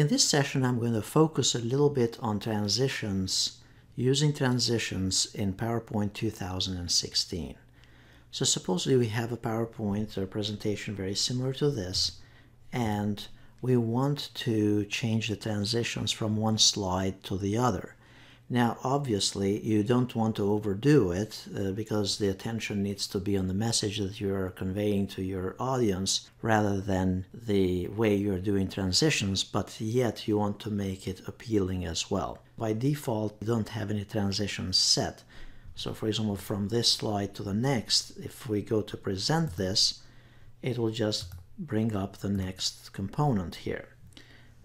In this session, I'm going to focus a little bit on transitions, using transitions in PowerPoint 2016. So supposedly we have a PowerPoint or presentation very similar to this, and we want to change the transitions from one slide to the other. Now, obviously, you don't want to overdo it uh, because the attention needs to be on the message that you're conveying to your audience rather than the way you're doing transitions, but yet you want to make it appealing as well. By default, you don't have any transitions set. So, for example, from this slide to the next, if we go to present this, it will just bring up the next component here.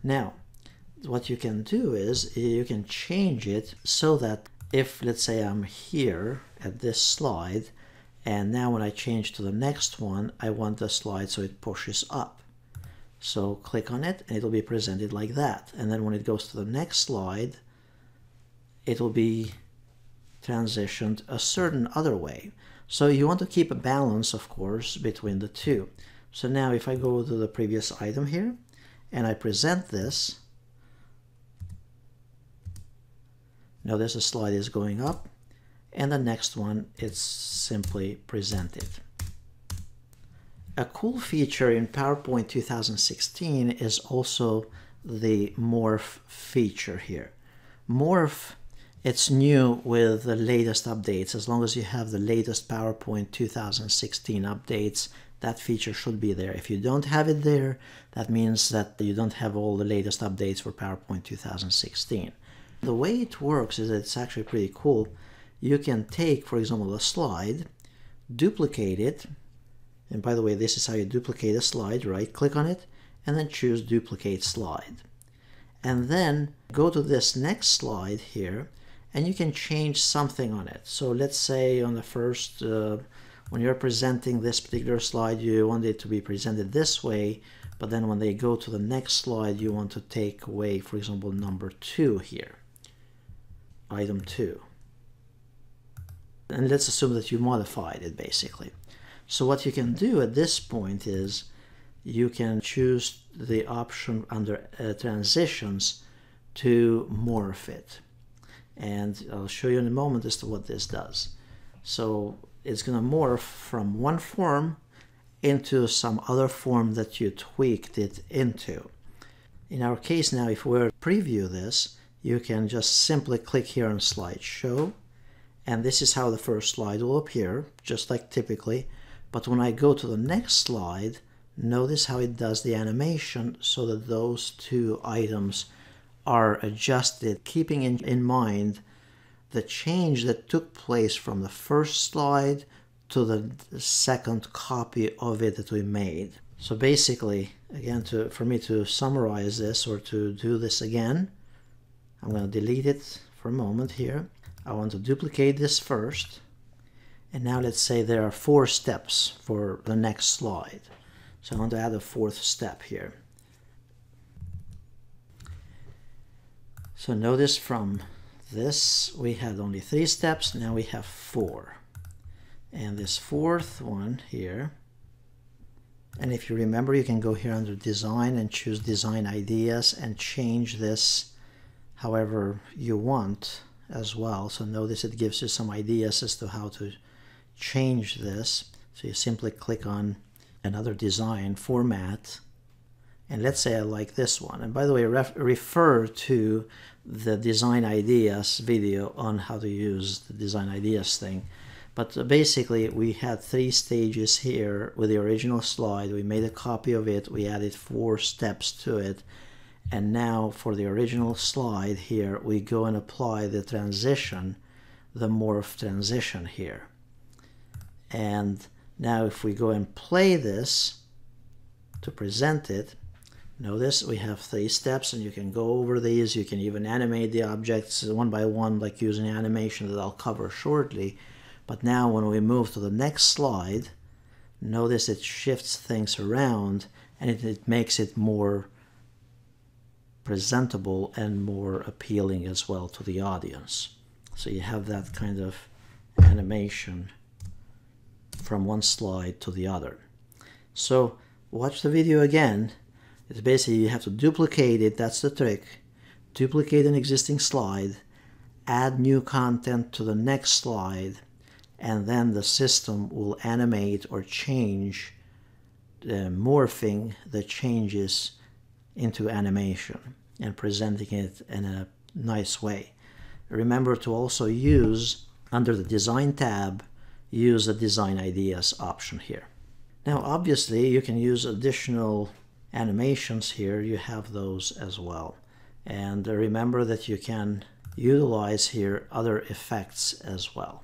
Now, what you can do is you can change it so that if let's say I'm here at this slide and now when I change to the next one I want the slide so it pushes up. So click on it and it'll be presented like that. And then when it goes to the next slide it will be transitioned a certain other way. So you want to keep a balance of course between the two. So now if I go to the previous item here and I present this Notice the slide is going up and the next one is simply presented. A cool feature in PowerPoint 2016 is also the morph feature here. Morph, it's new with the latest updates. As long as you have the latest PowerPoint 2016 updates, that feature should be there. If you don't have it there, that means that you don't have all the latest updates for PowerPoint 2016. The way it works is that it's actually pretty cool. You can take, for example, a slide, duplicate it, and by the way, this is how you duplicate a slide, right? Click on it, and then choose Duplicate Slide. And then go to this next slide here, and you can change something on it. So let's say on the first, uh, when you're presenting this particular slide, you want it to be presented this way, but then when they go to the next slide, you want to take away, for example, number two here item 2. And let's assume that you modified it basically. So what you can do at this point is you can choose the option under uh, transitions to morph it. And I'll show you in a moment as to what this does. So it's going to morph from one form into some other form that you tweaked it into. In our case now, if we were to preview this, you can just simply click here on slideshow and this is how the first slide will appear just like typically but when I go to the next slide notice how it does the animation so that those two items are adjusted keeping in, in mind the change that took place from the first slide to the second copy of it that we made. So basically, again, to, for me to summarize this or to do this again, I'm going to delete it for a moment here. I want to duplicate this first. And now let's say there are four steps for the next slide. So I want to add a fourth step here. So notice from this we had only three steps, now we have four. And this fourth one here, and if you remember you can go here under design and choose design ideas and change this however you want as well. So notice it gives you some ideas as to how to change this. So you simply click on another design format and let's say I like this one. And by the way, ref refer to the design ideas video on how to use the design ideas thing. But basically we had three stages here with the original slide. We made a copy of it. We added four steps to it and now for the original slide here, we go and apply the transition, the morph transition here. And now if we go and play this to present it, notice we have three steps and you can go over these. You can even animate the objects one by one like using animation that I'll cover shortly. But now when we move to the next slide, notice it shifts things around and it, it makes it more presentable and more appealing as well to the audience. So you have that kind of animation from one slide to the other. So watch the video again It's basically you have to duplicate it, that's the trick. Duplicate an existing slide, add new content to the next slide, and then the system will animate or change the morphing the changes into animation and presenting it in a nice way. Remember to also use under the design tab use the design ideas option here. Now obviously you can use additional animations here you have those as well and remember that you can utilize here other effects as well.